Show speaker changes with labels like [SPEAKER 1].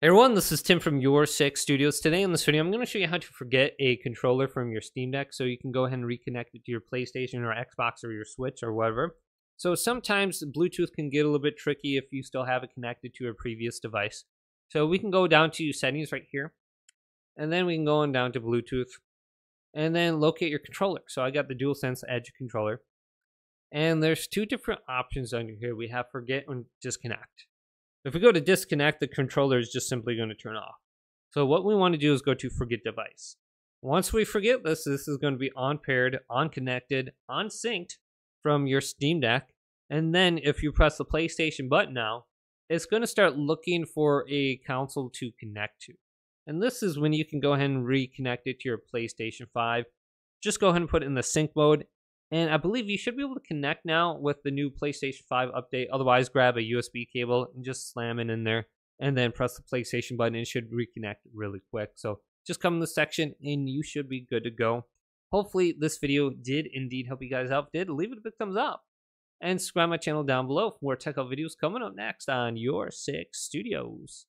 [SPEAKER 1] Everyone, this is Tim from Your Six Studios. Today in this video, I'm going to show you how to forget a controller from your Steam Deck so you can go ahead and reconnect it to your PlayStation or Xbox or your Switch or whatever. So sometimes Bluetooth can get a little bit tricky if you still have it connected to a previous device. So we can go down to settings right here, and then we can go on down to Bluetooth, and then locate your controller. So I got the DualSense Edge controller, and there's two different options under here. We have forget and disconnect. If we go to disconnect, the controller is just simply going to turn off. So what we want to do is go to forget device. Once we forget this, this is going to be on paired, on connected, on synced from your Steam Deck. And then if you press the PlayStation button now, it's going to start looking for a console to connect to. And this is when you can go ahead and reconnect it to your PlayStation 5. Just go ahead and put it in the sync mode and I believe you should be able to connect now with the new PlayStation 5 update. Otherwise, grab a USB cable and just slam it in there and then press the PlayStation button. It should reconnect really quick. So just come in the section and you should be good to go. Hopefully, this video did indeed help you guys out. Did leave it a big thumbs up and subscribe my channel down below for more tech videos coming up next on Your Six Studios.